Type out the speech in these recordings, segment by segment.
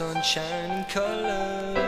sunshine and colors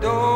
door.